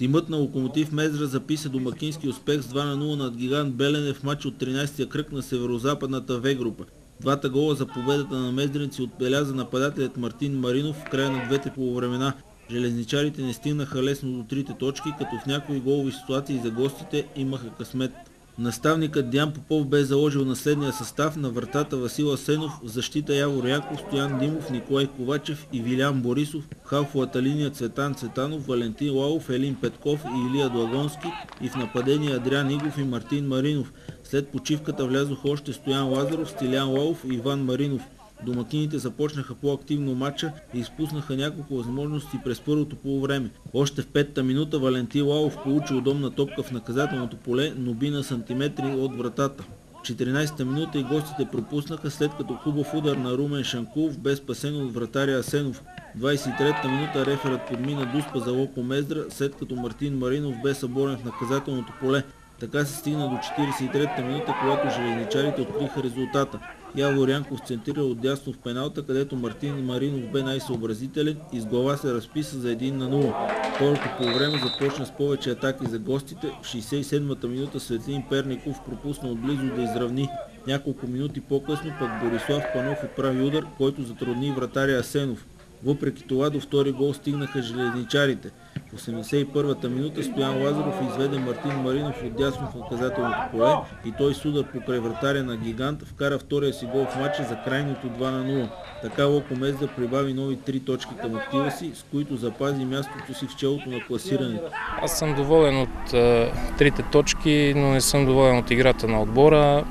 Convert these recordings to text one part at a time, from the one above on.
Тимът на Локомотив Мездра записа домакински успех с 2 на 0 над гигант Белене в матч от 13-я кръг на северо-западната В група. Двата гола за победата на Мездринци отбеляза нападателят Мартин Маринов в края на двете полувремена. Железничарите не стигнаха лесно до трите точки, като в някои голови ситуации за гостите имаха късмет. Наставникът Дян Попов бе заложил наследния състав на вратата Васил Асенов, защита Явор Янков, Стоян Димов, Николай Ковачев и Вилян Борисов, халфовата линия Цветан Цветанов, Валентин Лалов, Елин Петков и Илия Длагонски и в нападение Адриан Игов и Мартин Маринов. След почивката влязоха още Стоян Лазаров, Стилян Лалов и Иван Маринов. Домакините започнаха по-активно матча и изпуснаха няколко възможности през първото полувреме. Още в петата минута Валентин Лалов получи удобна топка в наказателното поле, но би на сантиметри от вратата. В 14-та минута и гостите пропуснаха, след като хубав удар на Румен Шанкулов бе спасен от вратаря Асенов. В 23-та минута реферът подмина Дуспа за Локо Мездра, след като Мартин Маринов бе съборен в наказателното поле. Така се стигна до 43-та минута, когато железничарите откриха резултата. Явор Янков центрира отдясно в пеналта, където Мартин Маринов бе най-съобразителен и с глава се разписа за 1 на 0. Второто по време започна с повече атаки за гостите. В 67-та минута Светлин Перников пропусна отблизо да изравни. Няколко минути по-късно пък Борислав Панов отправи удар, който затрудни вратаря Асенов. Въпреки това до втори гол стигнаха железничарите. В 81-та минута Стоян Лазаров изведе Мартин Маринов от дясно в наказателното поле и той с удар покрай вратаря на гигант вкара втория си гол в матча за крайното 2 на 0. Така Локо Мезда прибави нови три точки към актива си, с които запази мястото си в челото на класирането. Аз съм доволен от а, трите точки, но не съм доволен от играта на отбора.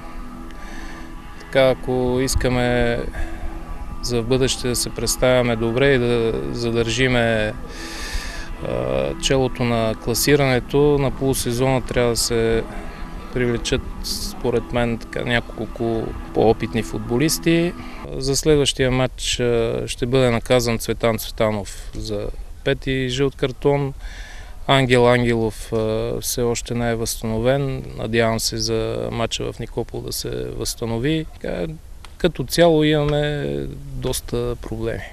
Така, ако искаме за в бъдеще да се представяме добре и да задържиме челото на класирането. На полусезона трябва да се привлечат, според мен, така, няколко по-опитни футболисти. За следващия матч ще бъде наказан Цветан Цветанов за пети жълт картон. Ангел Ангелов все още не е възстановен. Надявам се за матча в Никопол да се възстанови. Като цяло имаме доста проблеми.